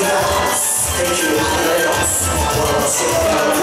ます。